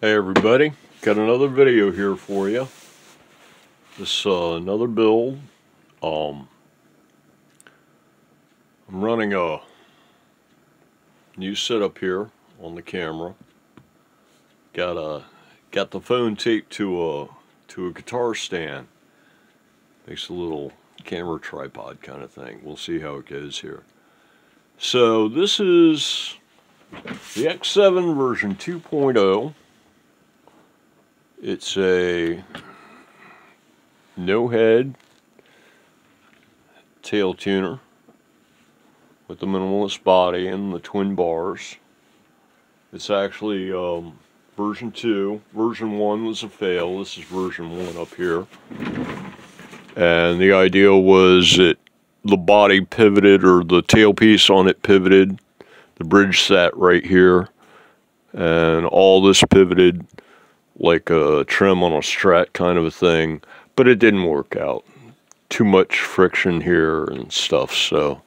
Hey everybody, got another video here for you. This uh, another build. Um, I'm running a new setup here on the camera. Got a got the phone taped to a to a guitar stand. Makes a little camera tripod kind of thing. We'll see how it goes here. So this is the X7 version 2.0. It's a no head tail tuner with the minimalist body and the twin bars. It's actually um, version 2. Version 1 was a fail. This is version 1 up here. And the idea was that the body pivoted or the tailpiece on it pivoted. The bridge sat right here. And all this pivoted like a trem on a strat kind of a thing, but it didn't work out. Too much friction here and stuff, so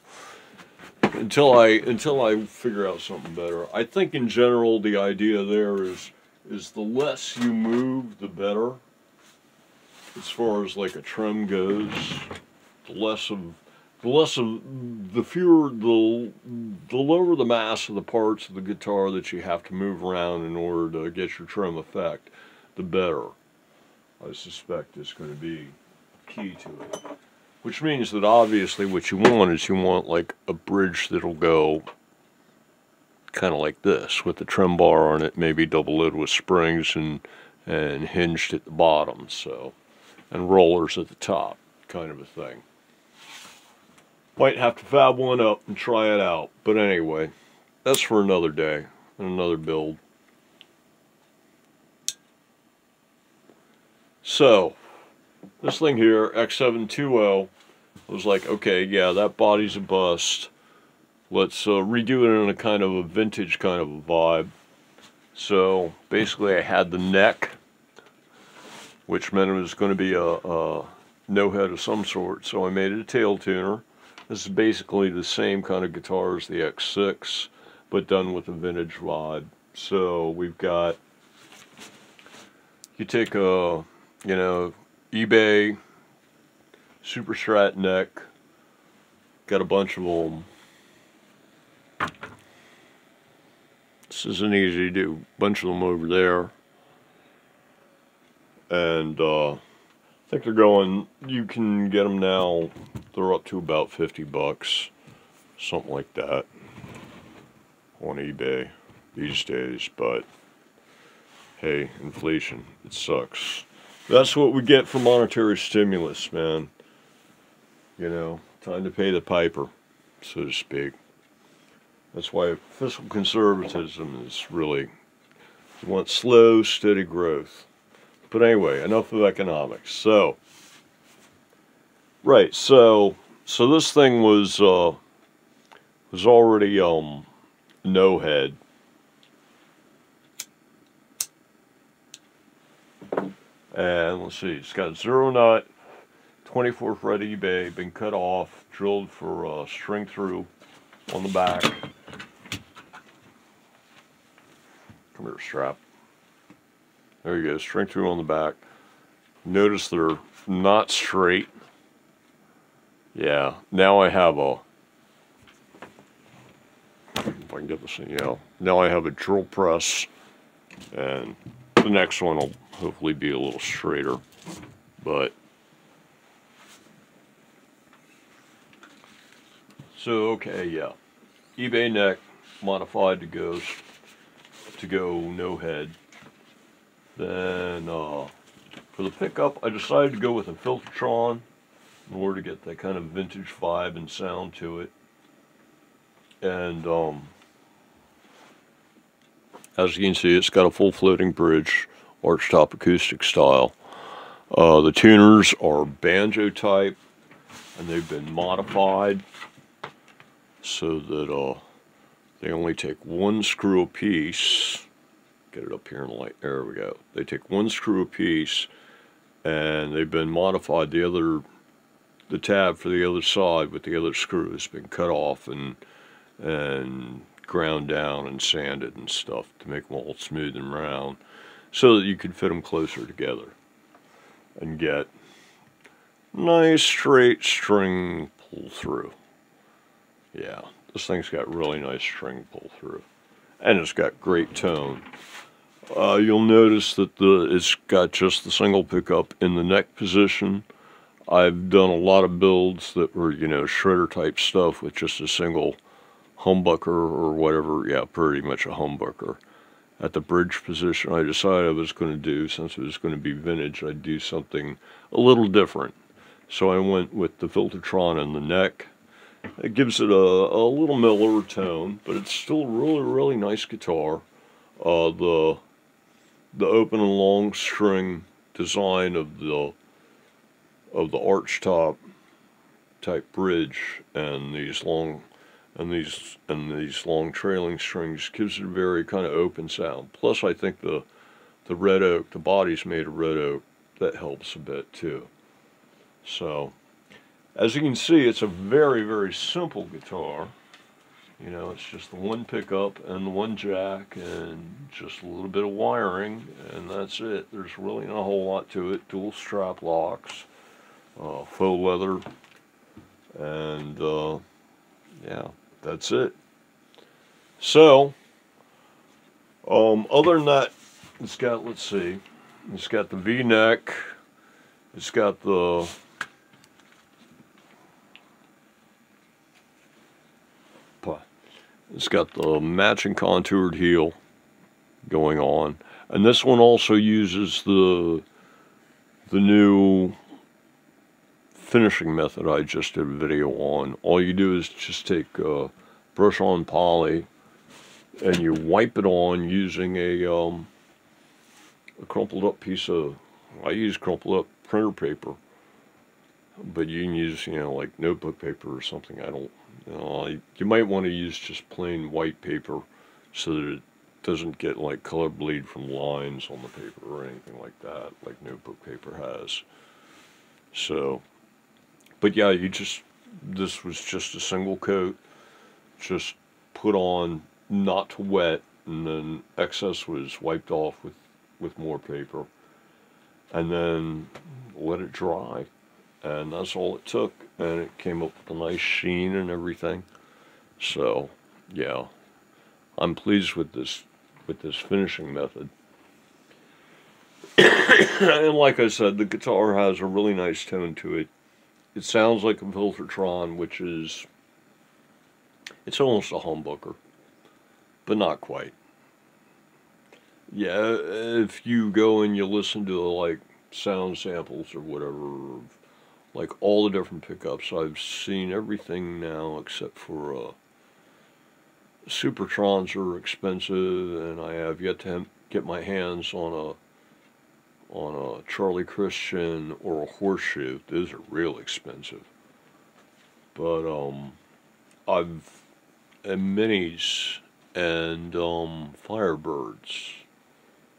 until I until I figure out something better. I think in general the idea there is is the less you move the better as far as like a trem goes. The less of the less of the fewer the the lower the mass of the parts of the guitar that you have to move around in order to get your trem effect the better I suspect is going to be key to it. Which means that obviously what you want is you want like a bridge that'll go kind of like this with the trem bar on it, maybe double lid with springs and, and hinged at the bottom, so, and rollers at the top, kind of a thing. Might have to fab one up and try it out, but anyway, that's for another day, and another build. So, this thing here, X720, was like, okay, yeah, that body's a bust. Let's uh, redo it in a kind of a vintage kind of a vibe. So, basically I had the neck, which meant it was going to be a, a no head of some sort. So I made it a tail tuner. This is basically the same kind of guitar as the X6, but done with a vintage vibe. So we've got, you take a you know, eBay, Super Strat neck, got a bunch of them. This isn't easy to do, bunch of them over there. And uh, I think they're going, you can get them now, they're up to about 50 bucks, something like that on eBay these days, but hey, inflation, it sucks. That's what we get for monetary stimulus, man. You know, time to pay the piper, so to speak. That's why fiscal conservatism is really, you want slow, steady growth. But anyway, enough of economics. So, right, so, so this thing was, uh, was already, um, no head. And let's see, it's got zero nut, 24 fret eBay, been cut off, drilled for uh, string through on the back. Come here, strap. There you go, string through on the back. Notice they're not straight. Yeah, now I have a, if I can get this thing, yeah. Now I have a drill press and the next one will hopefully be a little straighter. But so okay, yeah, eBay neck modified to go to go no head. Then uh, for the pickup, I decided to go with a Filtertron in order to get that kind of vintage vibe and sound to it. And um, as you can see, it's got a full floating bridge archtop acoustic style. Uh, the tuners are banjo type and they've been modified so that uh, they only take one screw a piece. Get it up here in the light. There we go. They take one screw a piece and they've been modified. The other, the tab for the other side with the other screw has been cut off and and ground down and sanded and stuff to make them all smooth and round. so that you can fit them closer together and get nice straight string pull through. Yeah, this thing's got really nice string pull through. And it's got great tone. Uh, you'll notice that the it's got just the single pickup in the neck position. I've done a lot of builds that were, you know, shredder type stuff with just a single humbucker or whatever. Yeah, pretty much a humbucker. At the bridge position, I decided I was going to do, since it was going to be vintage, I'd do something a little different. So I went with the Filtertron in the neck. It gives it a, a little mellower tone, but it's still really, really nice guitar. Uh, the the open and long string design of the of the arch top type bridge and these long and these and these long trailing strings gives it a very kind of open sound. Plus, I think the the red oak, the body's made of red oak, that helps a bit too. So, as you can see, it's a very very simple guitar. You know, it's just the one pickup and the one jack and just a little bit of wiring and that's it. There's really not a whole lot to it. Dual strap locks, uh, faux leather, and uh, yeah, that's it. So, um, other than that, it's got, let's see, it's got the V-neck, it's got the It's got the matching contoured heel going on. And this one also uses the the new finishing method I just did a video on. All you do is just take uh, brush on poly and you wipe it on using a, um, a crumpled up piece of, I use crumpled up printer paper, but you can use, you know, like notebook paper or something. I don't uh, you might want to use just plain white paper so that it doesn't get like color bleed from lines on the paper or anything like that, like notebook paper has. So, but yeah, you just, this was just a single coat, just put on not to wet, and then excess was wiped off with, with more paper, and then let it dry and that's all it took and it came up with a nice sheen and everything. So yeah I'm pleased with this with this finishing method. And like I said the guitar has a really nice tone to it it sounds like a Filtertron which is it's almost a humbucker but not quite yeah if you go and you listen to like sound samples or whatever like all the different pickups. I've seen everything now except for uh, Supertrons are expensive, and I have yet to get my hands on a on a Charlie Christian or a Horseshoe. Those are real expensive. But um, I've and minis and um, Firebirds,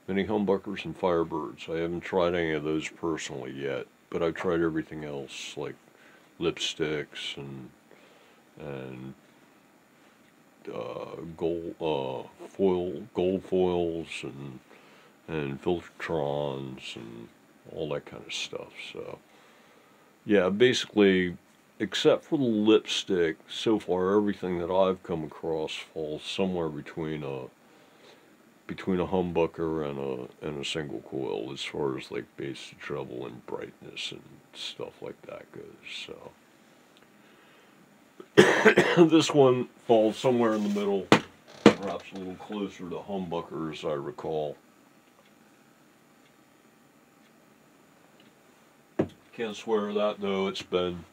mini humbuckers and Firebirds. I haven't tried any of those personally yet but I've tried everything else like lipsticks and and uh, gold uh, foil gold foils and and filtertrons and all that kind of stuff. So yeah, basically, except for the lipstick, so far everything that I've come across falls somewhere between a between a humbucker and a and a single coil as far as like bass to treble and brightness and stuff like that goes. So this one falls somewhere in the middle, perhaps a little closer to humbucker as I recall. Can't swear that though. It's been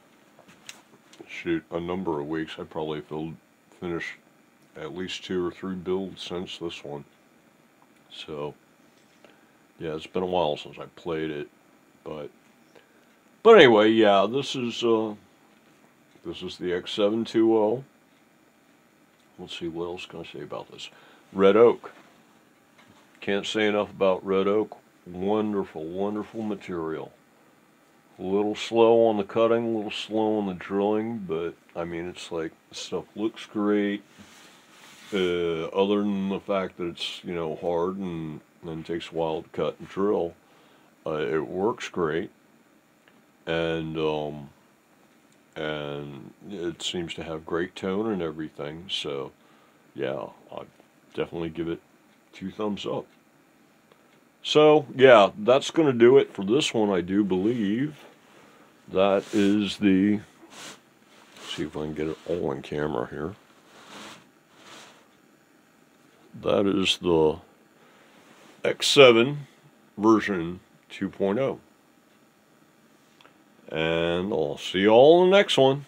shoot a number of weeks. I probably filled finished at least two or three builds since this one. So, yeah, it's been a while since I played it, but but anyway, yeah, this is uh, this is the X720. Let's see what else can I say about this. Red oak. Can't say enough about red oak. Wonderful, wonderful material. A little slow on the cutting, a little slow on the drilling, but I mean, it's like stuff looks great. Uh, other than the fact that it's you know hard and and takes a while to cut and drill. Uh, it works great, and um, and it seems to have great tone and everything. So, yeah, I definitely give it two thumbs up. So, yeah, that's going to do it for this one, I do believe. That is the. See if I can get it all on camera here. That is the X7 version 2.0. And I'll see you all in the next one.